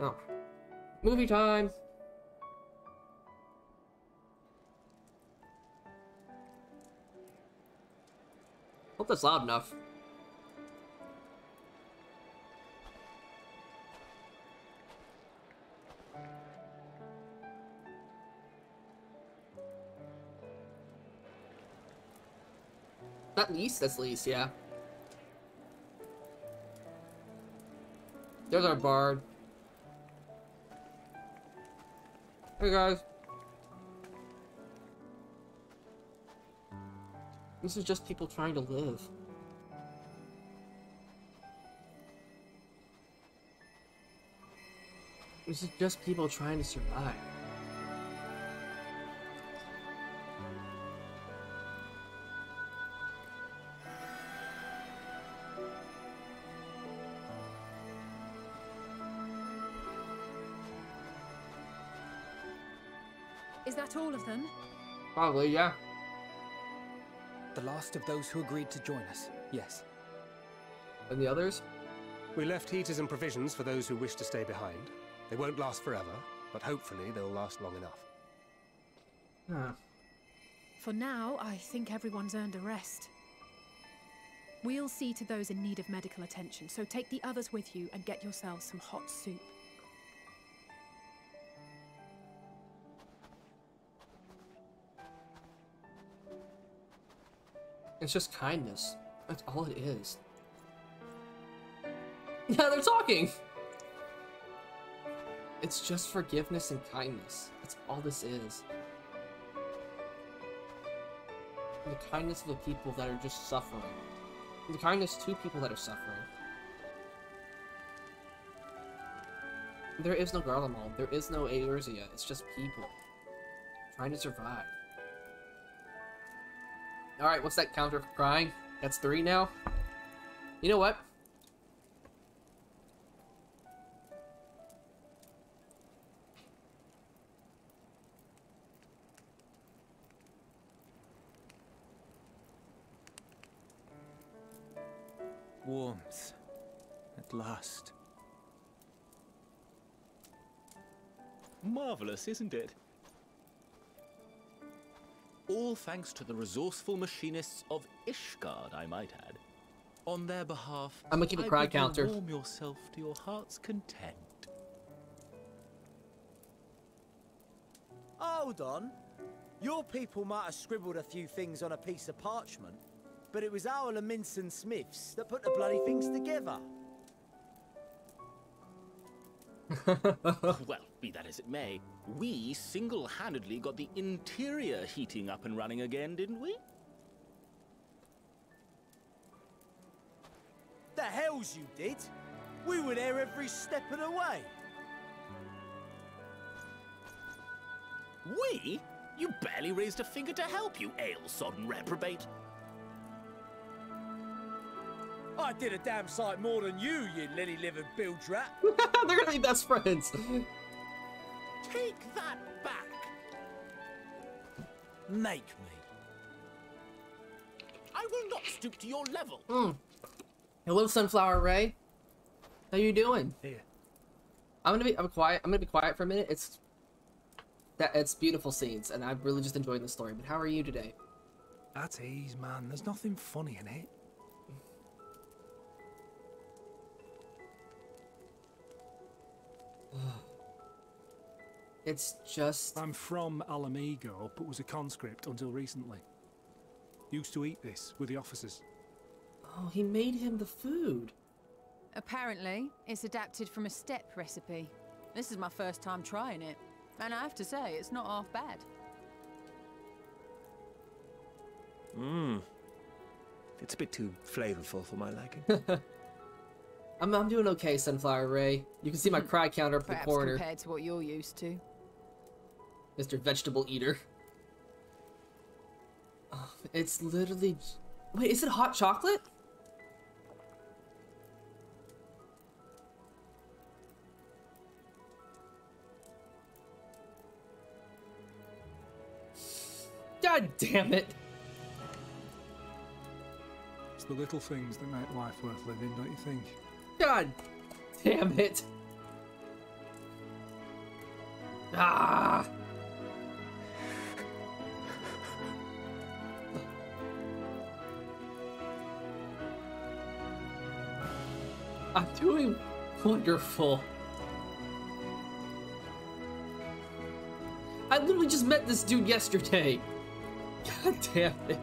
Oh. Movie time! Hope that's loud enough. That least, that's least, yeah. There's our bard. Hey guys. This is just people trying to live. This is just people trying to survive. Is that all of them? Probably, yeah. The last of those who agreed to join us, yes. And the others? We left heaters and provisions for those who wish to stay behind. They won't last forever, but hopefully they'll last long enough. Huh. For now, I think everyone's earned a rest. We'll see to those in need of medical attention, so take the others with you and get yourselves some hot soup. It's just kindness. That's all it is. Yeah, they're talking! It's just forgiveness and kindness. That's all this is. The kindness of the people that are just suffering. The kindness to people that are suffering. There is no Garlemald. There is no Eorzea. It's just people. Trying to survive. Alright, what's that counter for crying? That's three now? You know what? Warmth. At last. Marvelous, isn't it? All thanks to the resourceful machinists of Ishgard, I might add. On their behalf, I'm gonna keep a I cry bid you counter. Warm yourself to your heart's content. Hold on. Your people might have scribbled a few things on a piece of parchment, but it was our Minson Smiths that put the bloody things together. well, be that as it may, we single-handedly got the interior heating up and running again, didn't we? The hells you did? We were there every step of the way. We? You barely raised a finger to help, you ale-sodden reprobate. I did a damn sight more than you, you lily-livered bilge rat. They're gonna be best friends. Take that back! Make me. I will not stoop to your level. Hmm. Hello, Sunflower Ray. How you doing? Here. I'm gonna be. I'm quiet. I'm gonna be quiet for a minute. It's that it's beautiful scenes, and I'm really just enjoying the story. But how are you today? At ease, man. There's nothing funny in it. It's just. I'm from Ala Mhigo, but was a conscript until recently. Used to eat this with the officers. Oh, he made him the food. Apparently, it's adapted from a step recipe. This is my first time trying it, and I have to say, it's not half bad. Mmm. It's a bit too flavorful for my liking. I'm I'm doing okay, Sunflower Ray. You can see my cry counter up in the Perhaps corner, compared to what you're used to. Mr. Vegetable Eater. Oh, it's literally. Wait, is it hot chocolate? God damn it! It's the little things that make life worth living, don't you think? God damn it! Ah! I'm doing wonderful. I literally just met this dude yesterday. God damn it.